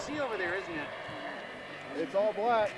sea over there, isn't it? It's all black.